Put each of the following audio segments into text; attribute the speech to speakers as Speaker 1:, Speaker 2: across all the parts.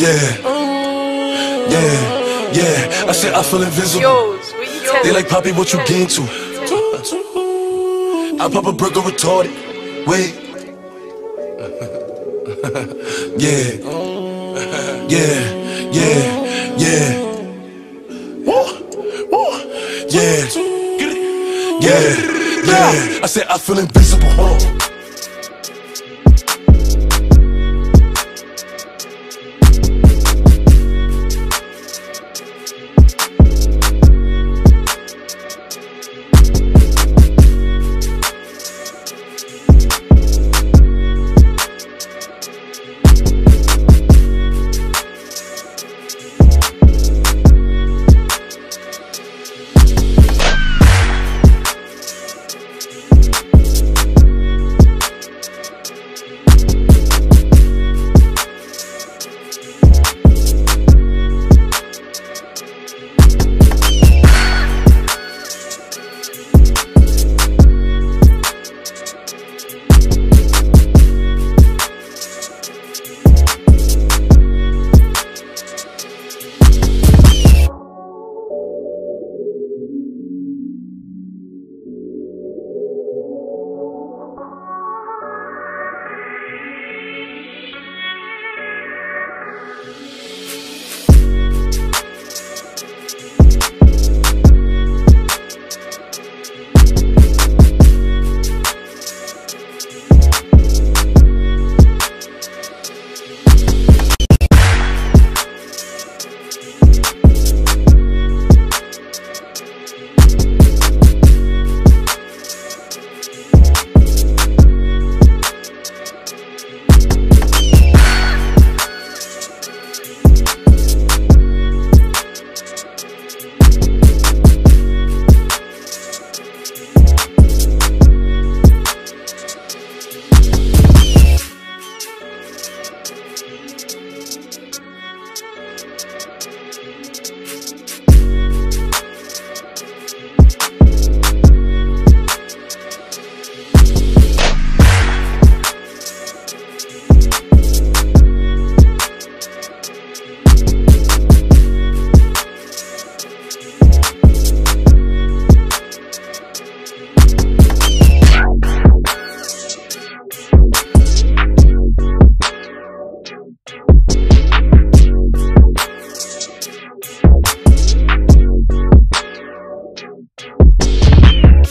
Speaker 1: Yeah. Yeah. Yeah. I said I feel invisible.
Speaker 2: Yours, what you
Speaker 1: They like Poppy, what you get into? I pop a burger retarded. Wait. yeah. Yeah. Yeah. Yeah. Yeah. Yeah. Yeah. I said I feel invisible.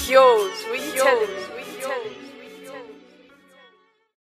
Speaker 1: yours. We yours.